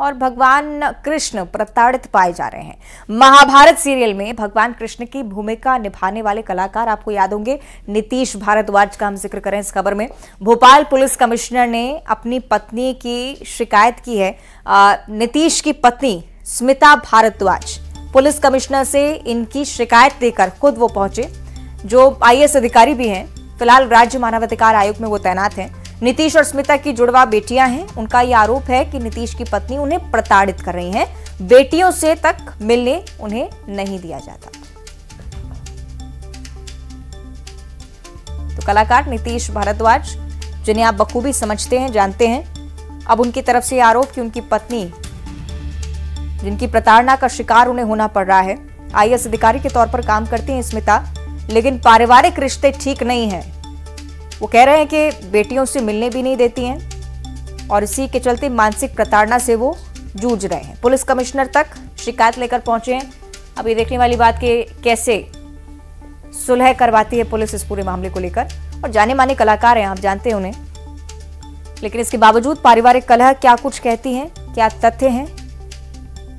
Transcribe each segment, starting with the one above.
और भगवान कृष्ण प्रताड़ित पाए जा रहे हैं। महाभारत सीरियल में भगवान कृष्ण की भूमिका निभाने वाले कलाकार आपको याद होंगे। नीतीश भारद्वाज का हम ज़िक्र करें इस खबर में। भोपाल पुलिस कमिश्नर ने अपनी पत्नी की शिकायत की है। नीतीश की पत्नी स्मिता भारद्वाज पुलिस कमिश्नर से इनकी शिकायत देकर खुद वो पहुँचे। जो आई अधिकारी भी हैं, फ़िलहाल राज्य मानवाधिकार आयोग में वो तैनात हैं। नीतीश और स्मिता की जुड़वा बेटियाँ हैं। उनका यह आरोप है कि नीतीश की पत्नी उन्हें प्रताड़ित कर रही हैं। बेटियों से तक मिलने उन्हें नहीं दिया जाता। तो कलाकार नीतीश भारद्वाज, जिन्हें आप बखूबी समझते हैं, जानते हैं, अब उनकी तरफ़ से आरोप कि उनकी पत्नी, जिनकी प्रताड़ना का शिकार उन्हें होना पड़ रहा है। आईएएस अधिकारी के तौर पर काम करती हैं स्मिता, लेकिन पारिवारिक रिश्ते ठीक नहीं है। वो कह रहे हैं कि बेटियों से मिलने भी नहीं देती हैं और इसी के चलते मानसिक प्रताड़ना से वो जूझ रहे हैं। पुलिस कमिश्नर तक शिकायत लेकर पहुँचे हैं। अब ये देखने वाली बात कि कैसे सुलह करवाती है पुलिस इस पूरे मामले को लेकर। और जाने माने कलाकार हैं, आप जानते हैं उन्हें। लेकिन इसके बावजूद पारिवारिक कलह क्या कुछ कहती हैं, क्या तथ्य हैं,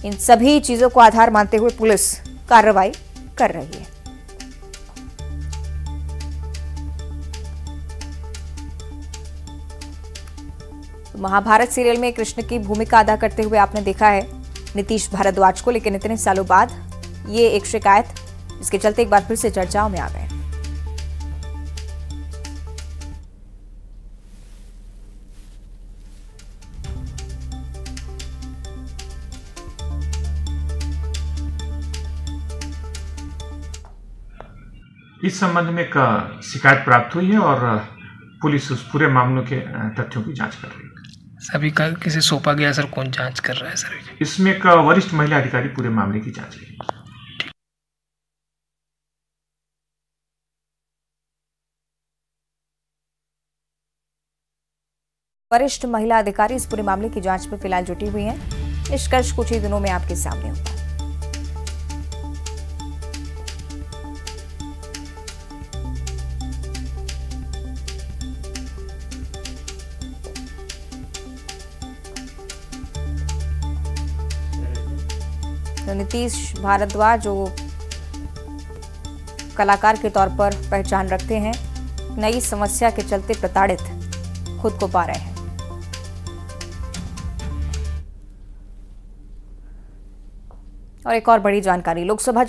इन सभी चीज़ों को आधार मानते हुए पुलिस कार्रवाई कर रही है। तो महाभारत सीरियल में कृष्ण की भूमिका अदा करते हुए आपने देखा है। नीतीश भारद्वाज को लेकिन इतने सालों बाद ये एक शिकायत। इसके चलते एक बार फिर से चर्चाओं में आ गए। इस संबंध में एक शिकायत प्राप्त हुई है और पुलिस उस पूरे मामलों के तथ्यों की जाँच कर रही है। सभी का किसे सौंपा गया सर कौन जाँच कर रहा है सर? इसमें एक वरिष्ठ महिला अधिकारी पूरे मामले की जाँच करेगी। वरिष्ठ महिला अधिकारी इस पूरे मामले की जाँच में फ़िलहाल जुटी हुई हैं। निष्कर्ष कुछ ही दिनों में आपके सामने होगा। नीतीश भारद्वाज जो कलाकार के तौर पर पहचान रखते हैं, नई समस्या के चलते प्रताड़ित खुद को पा रहे हैं। और एक और बड़ी जानकारी, लोकसभा